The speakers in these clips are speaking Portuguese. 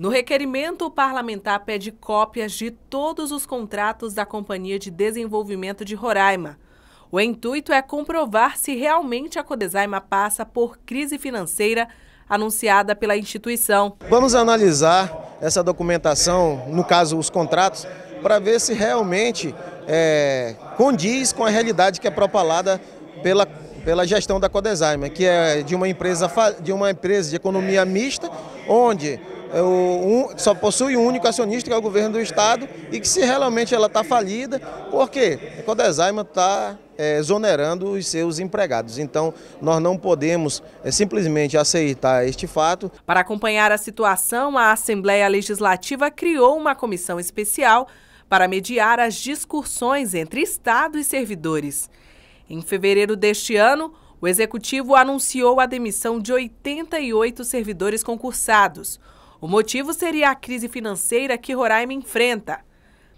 No requerimento, o parlamentar pede cópias de todos os contratos da Companhia de Desenvolvimento de Roraima. O intuito é comprovar se realmente a Codesaima passa por crise financeira anunciada pela instituição. Vamos analisar essa documentação, no caso os contratos, para ver se realmente é, condiz com a realidade que é propalada pela, pela gestão da Codesaima, que é de uma empresa de uma empresa de economia mista, onde é um, só possui um único acionista, que é o governo do estado, e que se realmente ela está falida, por quê? A Codesaima está é, exonerando os seus empregados. Então, nós não podemos é, simplesmente aceitar este fato. Para acompanhar a situação, a Assembleia Legislativa criou uma comissão especial para mediar as discussões entre Estado e servidores. Em fevereiro deste ano, o Executivo anunciou a demissão de 88 servidores concursados. O motivo seria a crise financeira que Roraima enfrenta.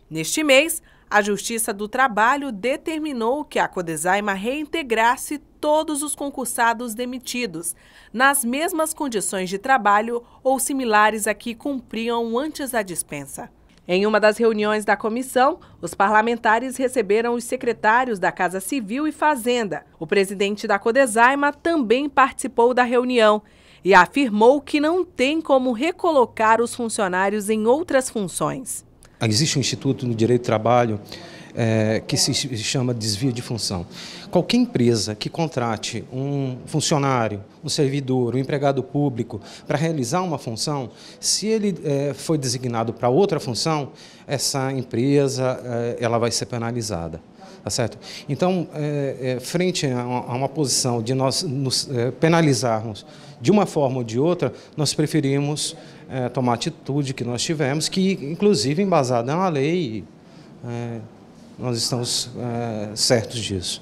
Neste mês, a Justiça do Trabalho determinou que a Codesaima reintegrasse todos os concursados demitidos, nas mesmas condições de trabalho ou similares a que cumpriam antes da dispensa. Em uma das reuniões da comissão, os parlamentares receberam os secretários da Casa Civil e Fazenda. O presidente da Codesaima também participou da reunião e afirmou que não tem como recolocar os funcionários em outras funções. Existe um instituto no direito do trabalho é, que se chama desvio de função. Qualquer empresa que contrate um funcionário, um servidor, um empregado público para realizar uma função, se ele é, foi designado para outra função, essa empresa é, ela vai ser penalizada. Tá certo? Então, é, é, frente a uma, a uma, posição de nós nos é, penalizarmos de uma forma ou de outra, nós preferimos é, tomar a atitude que nós tivemos, que inclusive embasada na lei, é, nós estamos é, certos disso.